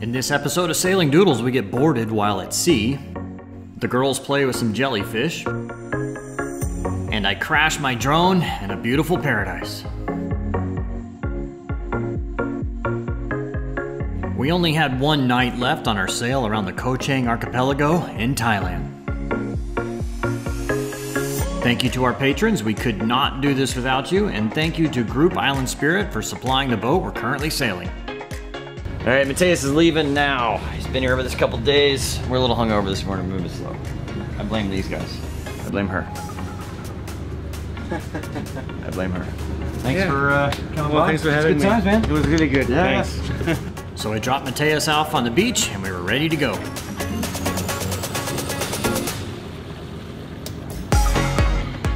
In this episode of Sailing Doodles, we get boarded while at sea. The girls play with some jellyfish. And I crash my drone in a beautiful paradise. We only had one night left on our sail around the Koh Chang Archipelago in Thailand. Thank you to our patrons. We could not do this without you. And thank you to Group Island Spirit for supplying the boat we're currently sailing. All right, Mateus is leaving now. He's been here over this couple days. We're a little hungover this morning, moving slow. I blame these guys. I blame her. I blame her. Thanks Yeah. for uh, coming Well, by. thanks for It's having good me. times, man. It was really good. Yeah. Thanks. So I dropped Mateus off on the beach, and we were ready to go.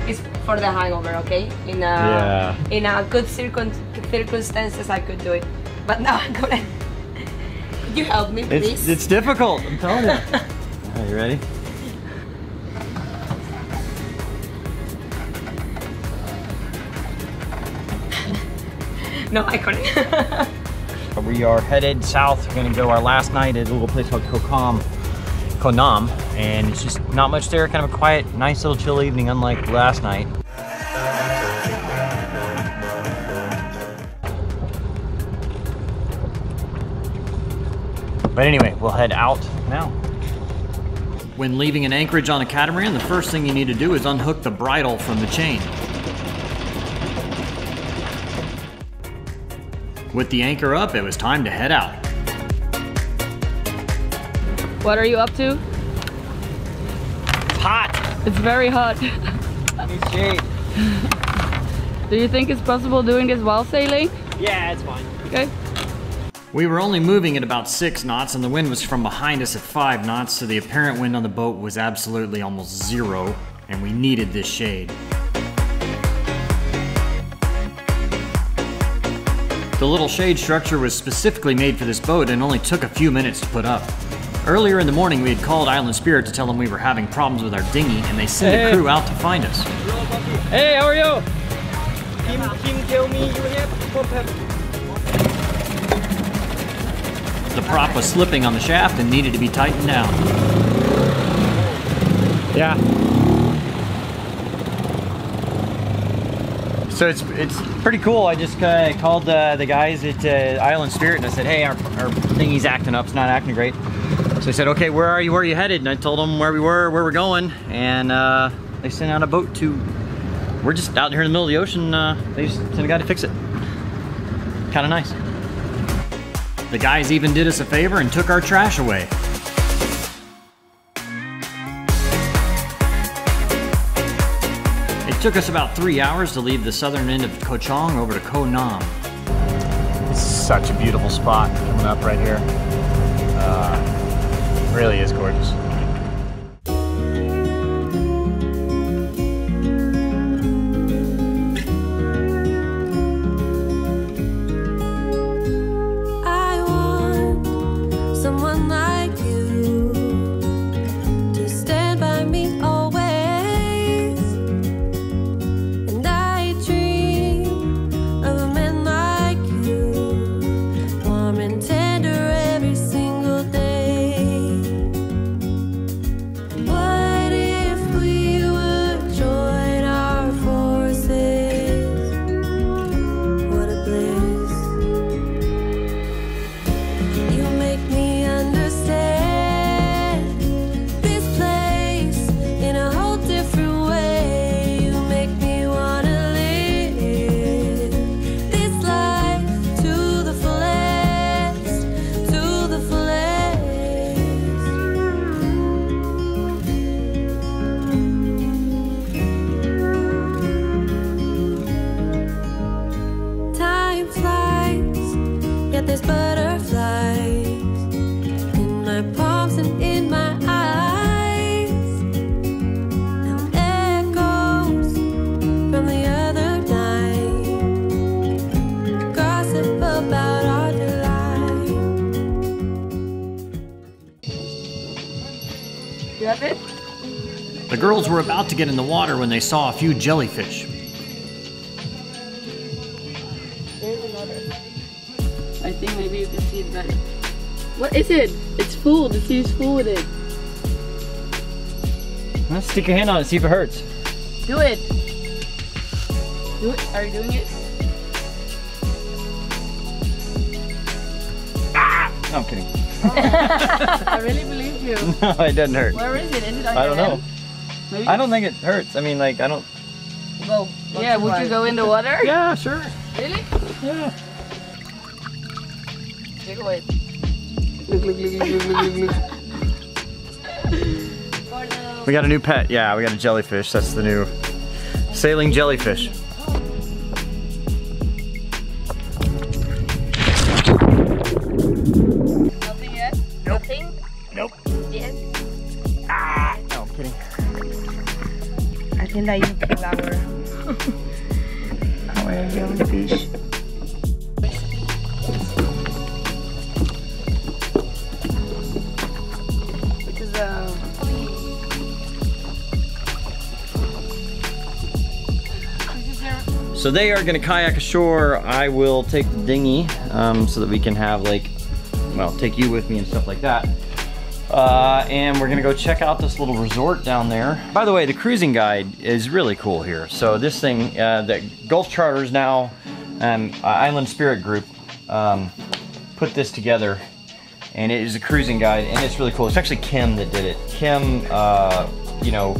It's for the hangover, okay? In a Yeah. in a good circun- circumstances, I could do it, but now I couldn't. Could you help me, please? It's, it's difficult, I'm telling you. Are you ready? no, I couldn't. We are headed south. We're gonna go our last night at a little place called Kokam, Koh Nam, and it's just not much there. Kind of a quiet, nice little chill evening, unlike last night. But anyway, we'll head out now. When leaving an anchorage on a catamaran, the first thing you need to do is unhook the bridle from the chain. With the anchor up, it was time to head out. What are you up to? It's hot! It's very hot. Need shade. Do you think it's possible doing this while sailing? Yeah, it's fine. Okay. We were only moving at about 6 knots, and the wind was from behind us at 5 knots, so the apparent wind on the boat was absolutely almost zero, and we needed this shade. The little shade structure was specifically made for this boat and only took a few minutes to put up. Earlier in the morning, we had called Island Spirit to tell them we were having problems with our dinghy, and they sent Hey. a crew out to find us. Hey, how are you? Kim, Kim tell me you have problem. The prop was slipping on the shaft and needed to be tightened down. Yeah. So it's it's pretty cool. I just uh, called uh, the guys at uh, Island Spirit and I said, hey, our, our thingy's acting up. It's not acting great. So they said, okay, where are you? Where are you headed? And I told them where we were, where we're going, and uh, they sent out a boat to. We're just out here in the middle of the ocean. Uh, they just sent a guy to fix it. Kind of nice. The guys even did us a favor and took our trash away. It took us about three hours to leave the southern end of Koh Chang over to Koh Nam. It's such a beautiful spot coming up right here. Uh, really is gorgeous. Girls were about to get in the water when they saw a few jellyfish. I think maybe you can see it better. What is it? It's full. The sea is full with it. Let's stick your hand on it, see if it hurts. Do it. Do it. Are you doing it? Ah! No, I'm kidding. I really believe you. No, it doesn't hurt. Where is it? Is it on I your don't know. Hand? Maybe. I don't think it hurts. I mean, like, I don't. Go. Yeah. Would you go in the water? Yeah, sure. Really? Yeah. Jiggle it. We got a new pet. Yeah, we got a jellyfish. That's the new sailing jellyfish. I think that you kill our our jellyfish. Uh, So they are gonna kayak ashore. I will take the dinghy um, so that we can have like, well, take you with me and stuff like that. Uh, and we're gonna go check out this little resort down there. By the way, the cruising guide is really cool here. So this thing, uh, that Gulf Charters now, um, Island Spirit Group, um, put this together and it is a cruising guide and it's really cool. It's actually Kim that did it. Kim, uh, you know,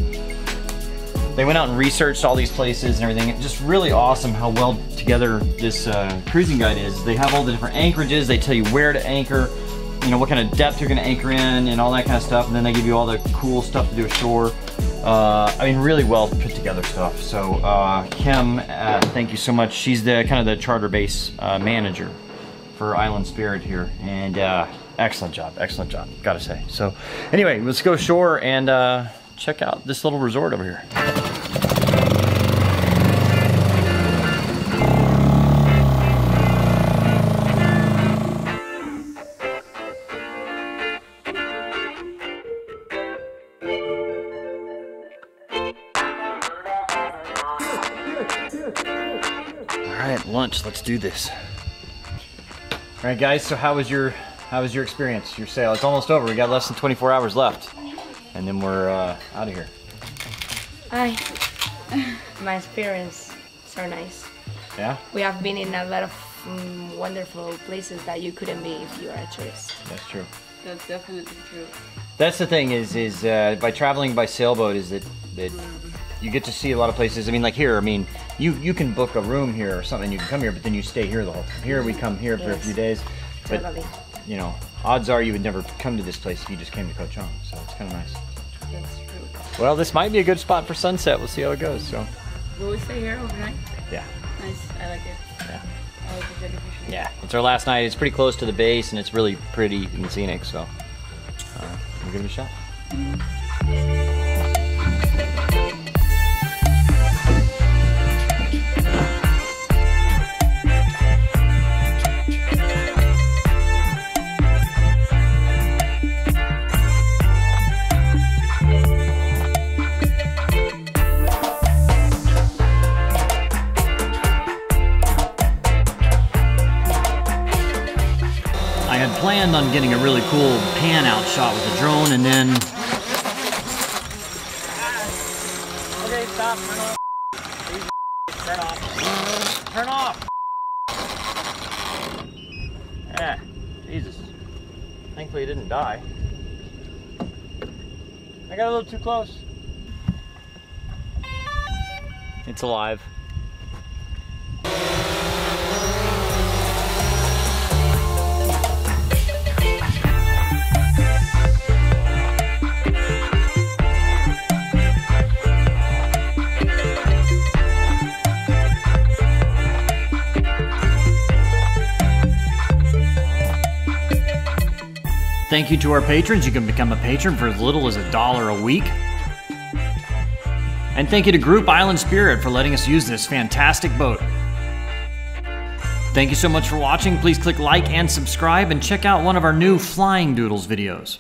they went out and researched all these places and everything. Just really awesome how well together this uh, cruising guide is. They have all the different anchorages. They tell you where to anchor, you know, what kind of depth you're gonna anchor in and all that kind of stuff. And then they give you all the cool stuff to do ashore. Uh, I mean, really well put together stuff. So uh, Kim, uh, thank you so much. She's the kind of the charter base uh, manager for Island Spirit here. And uh, excellent job, excellent job, gotta say. So anyway, let's go ashore and uh, check out this little resort over here. All right, lunch. Let's do this. All right, guys. So how was your how was your experience? Your sail? It's almost over. We got less than 24 hours left, and then we're uh, out of here. Ay, my experience so nice. Yeah, We have been in a lot of mm, wonderful places that you couldn't be if you are a tourist. that's true. that's definitely true. That's the thing is is uh, by traveling by sailboat is that that you get to see a lot of places. I mean, like here. I mean, you you can book a room here or something. You can come here, but then you stay here the whole time. Here we come here for a few days, but Totally. you know, odds are you would never come to this place if you just came to Koh Chang. So it's kind of nice. That's true. Well, this might be a good spot for sunset. We'll see how it goes. So Will we stay here overnight? yeah, Nice. I like it. yeah. I like the jellyfish. Yeah, it's our last night. It's pretty close to the base, and it's really pretty and scenic. So uh, we'll give it a shot. I had planned on getting a really cool pan out shot with the drone, and then Okay, stop. Turn off. Turn off. Turn off. Yeah. Jesus. Thankfully, it didn't die. I got a little too close. It's alive. Thank you to our patrons. You can become a patron for as little as a dollar a week. And thank you to Group Island Spirit for letting us use this fantastic boat. Thank you so much for watching. Please click like and subscribe and check out one of our new Flying Doodles videos.